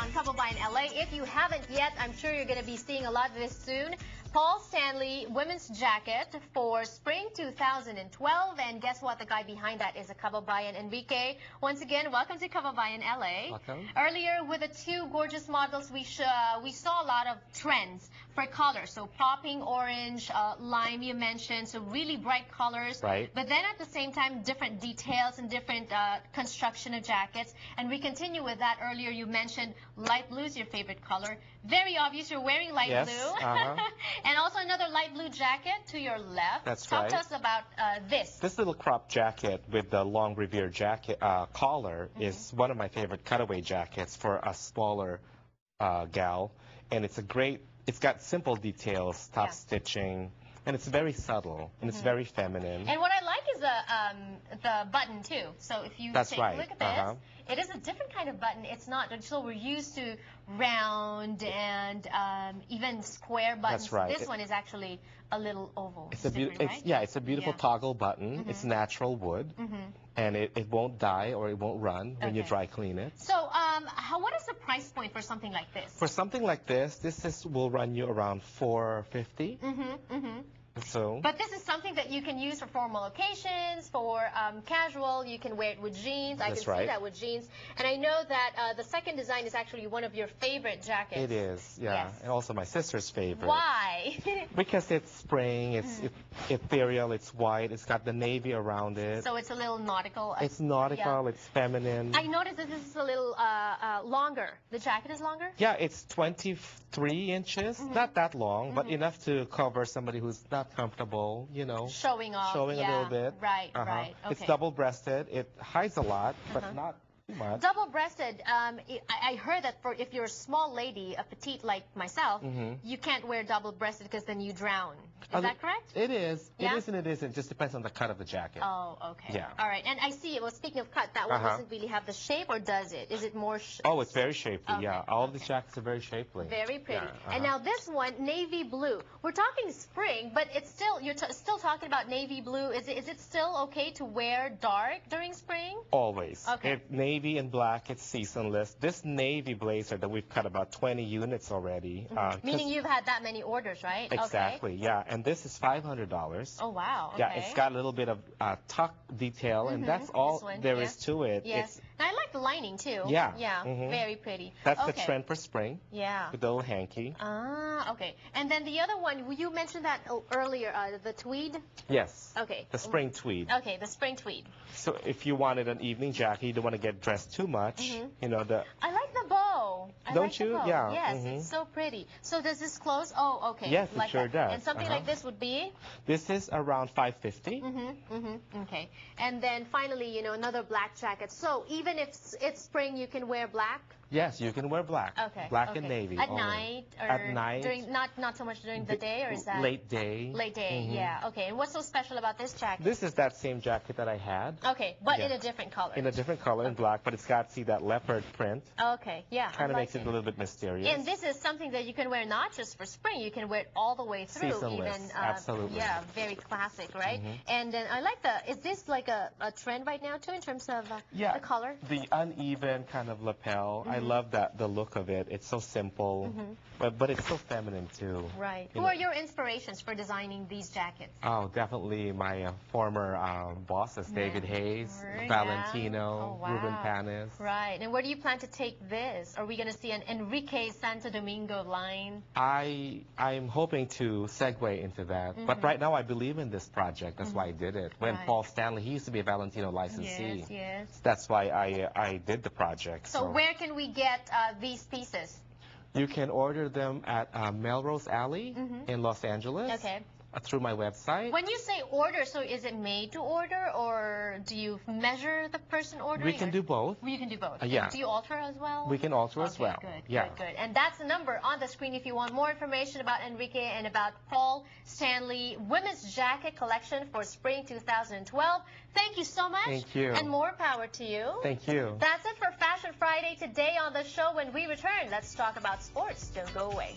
on Kababayan LA. If you haven't yet, I'm sure you're going to be seeing a lot of this soon. Paul Stanley women's jacket for spring 2012. And guess what? The guy behind that is a Kababayan Enrique. Once again, welcome to Kababayan LA. Welcome. Earlier, with the two gorgeous models, we, uh, we saw a lot of trends for color. So popping orange, uh, lime you mentioned, so really bright colors. Right. But then at the same time, different details and different uh, construction of jackets. And we continue with that. Earlier, you mentioned light blue is your favorite color. Very obvious you're wearing light Yes, blue. uh-huh. and also another light blue jacket to your left. That's Talk right. to us about uh, this. This little crop jacket with the long Revere jacket uh, collar Mm-hmm. is one of my favorite cutaway jackets for a smaller uh, gal, and it's a great. It's got simple details, top Yeah. stitching, and it's very subtle and it's very feminine. And what I is um, the button too. So if you That's take right, a look at this, uh-huh. it is a different kind of button. It's not so we're used to round and um, even square buttons. right. This It- one is actually a little oval. It's a beautiful, right? yeah, it's a beautiful Yeah. Toggle button. It's natural wood, and it, it won't die or it won't run when you dry clean it. So um, how, what is the price point for something like this? For something like this, this is, will run you around 450. mm-hmm, mm-hmm. So But this is something that you can use for formal occasions, for um, casual. You can wear it with jeans. I That's can see that with jeans. And I know that uh, the second design is actually one of your favorite jackets. it is, yeah, Yes. and also my sister's favorite. Why? Because it's spring, it's it, ethereal, it's white, it's got the navy around it. so it's a little nautical. it's nautical, yeah. it's feminine. I noticed that this is a little uh, uh, longer. The jacket is longer? yeah, it's 23 inches, Mm-hmm. not that long, but enough to cover somebody who's not comfortable, you know. Showing off. Showing yeah. a little bit. Right, Uh-huh. right. Okay. It's double-breasted. It hides a lot, but Uh-huh. not too much. Double-breasted. Um, I I heard that for if you're a small lady, a petite like myself, you can't wear double-breasted because then you drown. Is. Uh, that correct? It is. Yeah? It is and it isn't. It just depends on the cut of the jacket. Oh, okay. Yeah. All right. And I see. Well, speaking of cut, that one Uh-huh. doesn't really have the shape, or does it? Is it more? Oh, it's very shapely, Okay, yeah. All of the jackets are very shapely. Very pretty. Yeah, And uh-huh. now this one, navy blue. We're talking spring, but it's still you're t- still talking about navy blue. Is it is it still okay to wear dark during spring? Always. Okay. It, navy and black, it's seasonless. This navy blazer that we've cut about 20 units already. uh, Mm-hmm. Meaning 'cause- you've had that many orders, right? Exactly, yeah. And this is $500. Oh wow. Yeah, it's got a little bit of uh, tuck detail, and that's Mhm, all one, there is yeah. to it. Yes. It's, And I like the lining too. Yeah, Yeah. mhm. Very pretty. that's okay. the trend for spring Yeah. with the little hanky. Ah, okay. And then the other one, you mentioned that earlier, uh, the tweed. Yes. Okay. The spring tweed. Okay, the spring tweed. So if you wanted an evening jacket, you don't want to get dressed too much. Mhm. You know, the I like the bow. I Don't like you? Yeah, Yes, mhm. it's so pretty. So does this close? Oh, okay. Yes, it like sure that. does. And something Uh-huh. like this would be? this is around 550. Mm-hmm, mm-hmm. Okay. And then finally, you know, another black jacket. So even if it's- spring, you can wear black? Yes, you can wear black. Okay. Black okay. and navy. At only. night? Or At night. During, not, not so much during the day, or is that? Late day. Late day, Mhm. yeah. Okay. And what's so special about this jacket? This is that same jacket that I had Okay, but in a different color. in a different color in black, but it's got see that leopard print. Okay, yeah. Kind of makes it a little bit mysterious. And this is something that you can wear not just for spring, you can wear it all the way through. Seasonless, even, uh, absolutely. Yeah, very classic, right? Mhm. And then I like the, is this like a, a trend right now too in terms of uh, yeah, the color? the uneven kind of lapel. I love that the look of it. It's so simple, Mhm. but but it's so feminine too. Right. You Who know- are your inspirations for designing these jackets? Oh, definitely my uh, former um, bosses, David. Hayes. Valentino, Oh, Ruben wow. Panis. Right. And where do you plan to take this? Are we going to see an Enrique Santo Domingo line? I I'm hoping to segue into that, but right now I believe in this project. That's why I did it. When Mm-hmm. Right. Paul Stanley, he used to be a Valentino licensee. Yes, yes. That's why I I did the project. So where can we get uh, these pieces? you can order them at uh, Melrose Alley Mhm. in Los Angeles Okay. Through my website. When you say order, so is it made to order or do you measure the person ordering? we can do both. You can do both. Uh, yeah. And do you alter as well? We can alter as well. Good, yeah. good, good. And that's the number on the screen if you want more information about Enrique and about Paul Stanley Women's Jacket Collection for Spring 2012. Thank you so much. Thank you. And more power to you. Thank you. That's it for Fashion Friday today on the show. When we return, let's talk about sports. Don't go away.